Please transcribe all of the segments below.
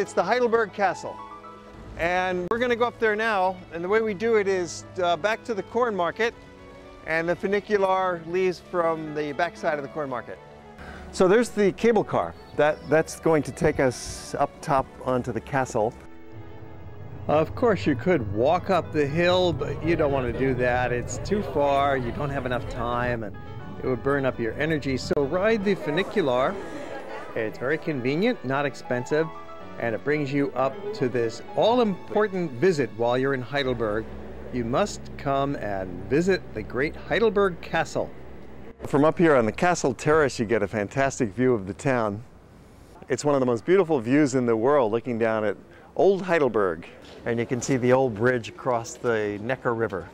it's the Heidelberg Castle. And we're going to go up there now. And the way we do it is uh, back to the corn market. And the funicular leaves from the backside of the corn market. So there's the cable car. That, that's going to take us up top onto the castle. Of course, you could walk up the hill, but you don't want to do that. It's too far, you don't have enough time, and it would burn up your energy. So ride the funicular. It's very convenient, not expensive, and it brings you up to this all-important visit while you're in Heidelberg. You must come and visit the great Heidelberg Castle. From up here on the castle terrace, you get a fantastic view of the town. It's one of the most beautiful views in the world, looking down at Old Heidelberg. And you can see the old bridge across the Neckar River.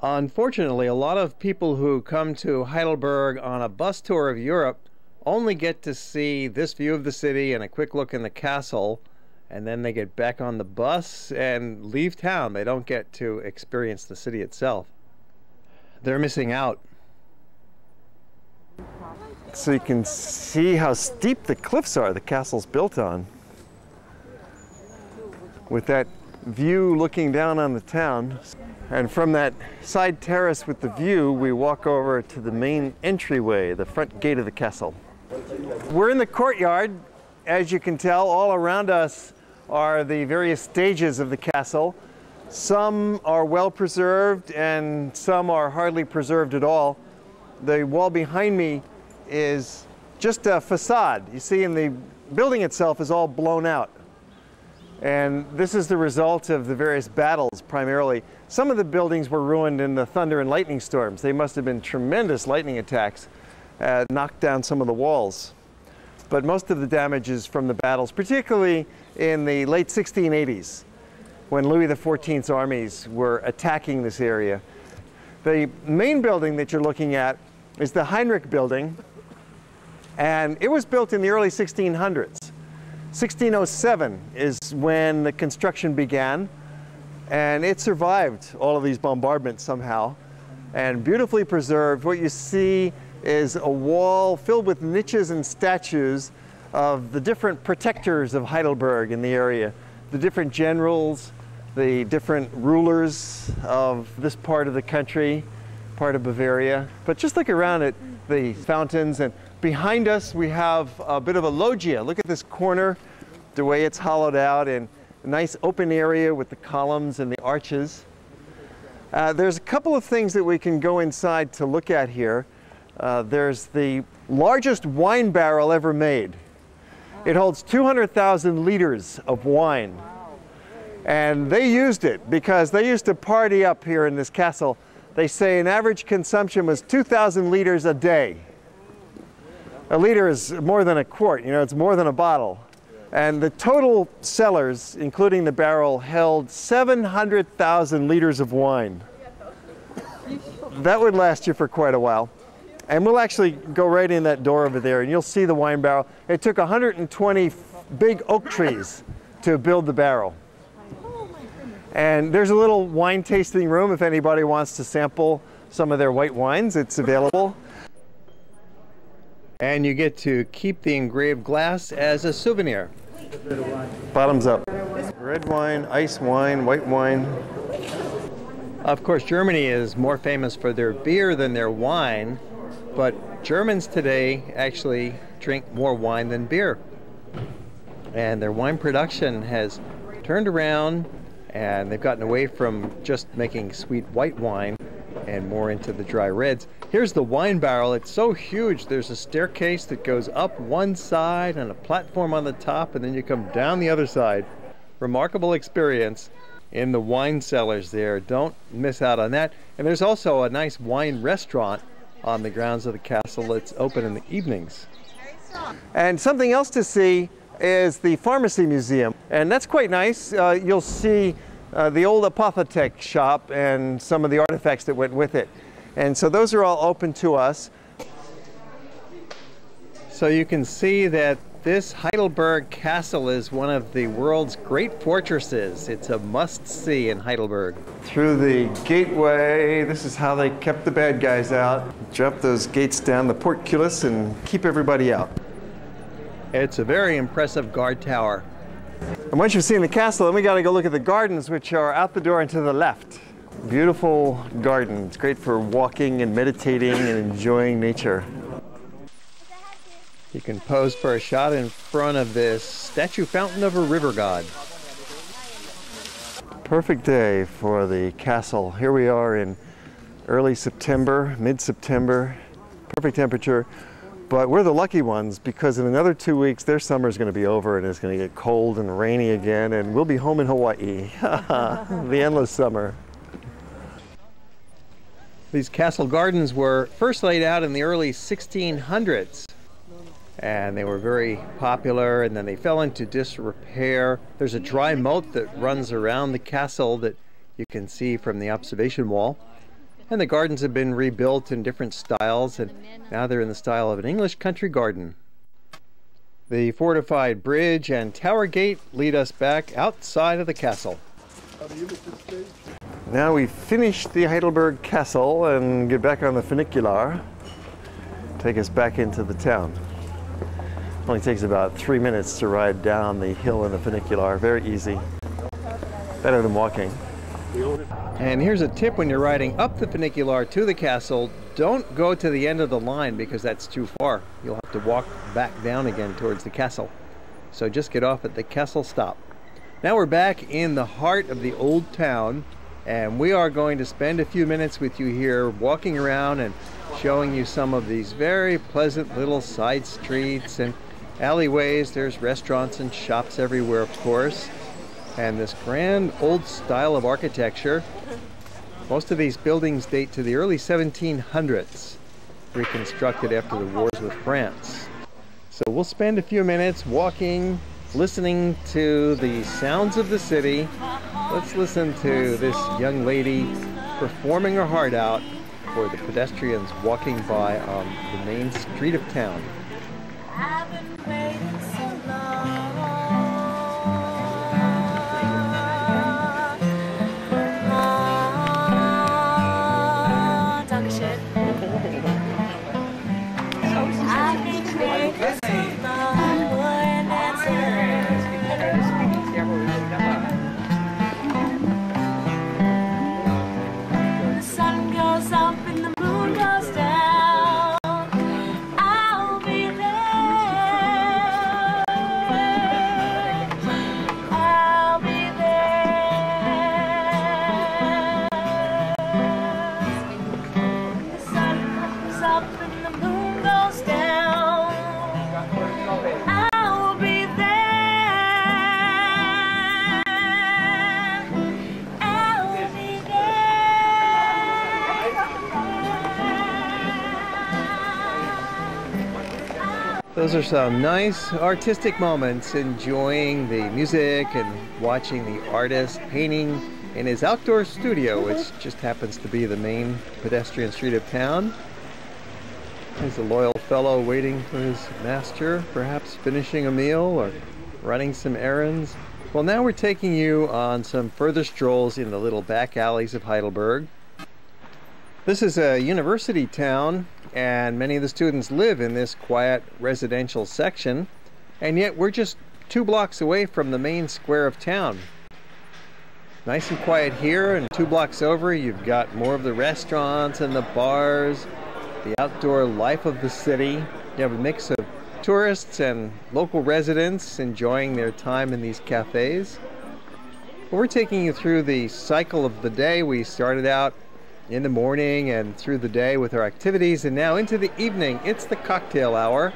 Unfortunately, a lot of people who come to Heidelberg on a bus tour of Europe only get to see this view of the city and a quick look in the castle, and then they get back on the bus and leave town. They don't get to experience the city itself. They're missing out. So you can see how steep the cliffs are the castle's built on. With that view looking down on the town. And from that side terrace with the view, we walk over to the main entryway, the front gate of the castle. We're in the courtyard. As you can tell, all around us are the various stages of the castle. Some are well preserved and some are hardly preserved at all. The wall behind me is just a facade. You see, in the building itself is all blown out. And this is the result of the various battles primarily. Some of the buildings were ruined in the thunder and lightning storms. They must have been tremendous lightning attacks, uh, knocked down some of the walls. But most of the damage is from the battles, particularly in the late 1680s when Louis XIV's armies were attacking this area. The main building that you're looking at is the Heinrich building, and it was built in the early 1600s. 1607 is when the construction began, and it survived all of these bombardments somehow, and beautifully preserved. What you see is a wall filled with niches and statues of the different protectors of Heidelberg in the area, the different generals, the different rulers of this part of the country, part of Bavaria. But just look around at the fountains and behind us we have a bit of a loggia. Look at this corner, the way it's hollowed out and a nice open area with the columns and the arches. Uh, there's a couple of things that we can go inside to look at here. Uh, there's the largest wine barrel ever made. It holds 200,000 liters of wine. And they used it because they used to party up here in this castle. They say an average consumption was 2,000 liters a day. A liter is more than a quart, you know, it's more than a bottle. And the total cellars, including the barrel, held 700,000 liters of wine. That would last you for quite a while. And we'll actually go right in that door over there and you'll see the wine barrel. It took 120 big oak trees to build the barrel. And there's a little wine tasting room if anybody wants to sample some of their white wines, it's available. And you get to keep the engraved glass as a souvenir. Bottoms up. Red wine, ice wine, white wine. Of course, Germany is more famous for their beer than their wine, but Germans today actually drink more wine than beer. And their wine production has turned around and they've gotten away from just making sweet white wine and more into the dry reds. Here's the wine barrel. It's so huge. There's a staircase that goes up one side and a platform on the top, and then you come down the other side. Remarkable experience in the wine cellars there. Don't miss out on that. And there's also a nice wine restaurant on the grounds of the castle that's open in the evenings. And something else to see is the pharmacy museum. And that's quite nice. Uh, you'll see uh, the old apotheke shop and some of the artifacts that went with it. And so those are all open to us. So you can see that this Heidelberg Castle is one of the world's great fortresses. It's a must-see in Heidelberg. Through the gateway, this is how they kept the bad guys out. Drop those gates down the portcullis and keep everybody out. It's a very impressive guard tower. And once you've seen the castle, then we got to go look at the gardens, which are out the door and to the left. Beautiful garden. It's great for walking and meditating and enjoying nature. You can pose for a shot in front of this statue fountain of a river god. Perfect day for the castle. Here we are in early September, mid-September. Perfect temperature. But we're the lucky ones because in another two weeks, their summer is going to be over and it's going to get cold and rainy again, and we'll be home in Hawaii. the endless summer. These castle gardens were first laid out in the early 1600s and they were very popular and then they fell into disrepair. There's a dry moat that runs around the castle that you can see from the observation wall. And the gardens have been rebuilt in different styles and now they're in the style of an English country garden. The fortified bridge and tower gate lead us back outside of the castle. Now we've finished the Heidelberg Castle and get back on the funicular. Take us back into the town. Only takes about three minutes to ride down the hill in the funicular. Very easy. Better than walking. And here's a tip when you're riding up the funicular to the castle, don't go to the end of the line because that's too far. You'll have to walk back down again towards the castle. So just get off at the castle stop. Now we're back in the heart of the old town and we are going to spend a few minutes with you here walking around and showing you some of these very pleasant little side streets and alleyways. There's restaurants and shops everywhere, of course. And this grand old style of architecture. Most of these buildings date to the early 1700s, reconstructed after the wars with France. So we'll spend a few minutes walking, listening to the sounds of the city. Let's listen to this young lady performing her heart out for the pedestrians walking by on the main street of town haven't been Those are some nice artistic moments enjoying the music and watching the artist painting in his outdoor studio, which just happens to be the main pedestrian street of town. He's a loyal fellow waiting for his master, perhaps finishing a meal or running some errands. Well, now we're taking you on some further strolls in the little back alleys of Heidelberg. This is a university town and many of the students live in this quiet residential section and yet we're just two blocks away from the main square of town. Nice and quiet here and two blocks over you've got more of the restaurants and the bars, the outdoor life of the city. You have a mix of tourists and local residents enjoying their time in these cafes. we're taking you through the cycle of the day. We started out in the morning and through the day with our activities. And now into the evening. It's the cocktail hour.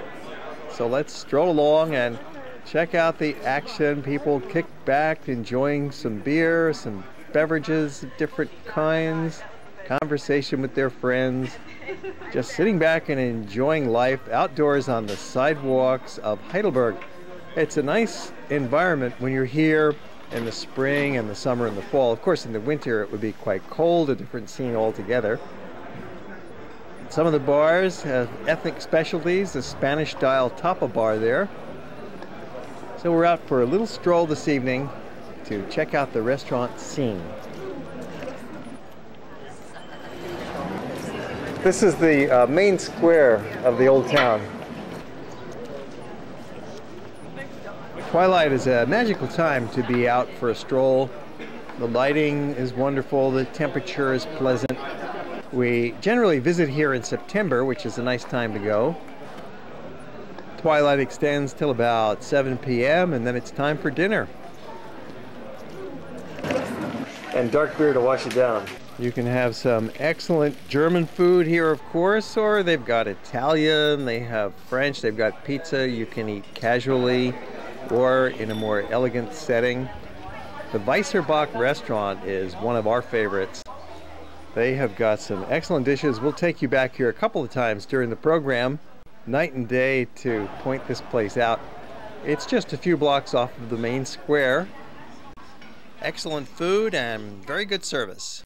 So let's stroll along and check out the action. People kick back enjoying some beer some beverages of different kinds. Conversation with their friends. Just sitting back and enjoying life outdoors on the sidewalks of Heidelberg. It's a nice environment when you're here in the spring and the summer and the fall. Of course, in the winter it would be quite cold, a different scene altogether. Some of the bars have ethnic specialties, the Spanish style tapa bar there. So we're out for a little stroll this evening to check out the restaurant scene. This is the uh, main square of the old town. Twilight is a magical time to be out for a stroll. The lighting is wonderful, the temperature is pleasant. We generally visit here in September, which is a nice time to go. Twilight extends till about 7 p.m. and then it's time for dinner. And dark beer to wash it down. You can have some excellent German food here, of course, or they've got Italian, they have French, they've got pizza. You can eat casually or in a more elegant setting. The Weisser Bock restaurant is one of our favorites. They have got some excellent dishes. We'll take you back here a couple of times during the program, night and day, to point this place out. It's just a few blocks off of the main square. Excellent food and very good service.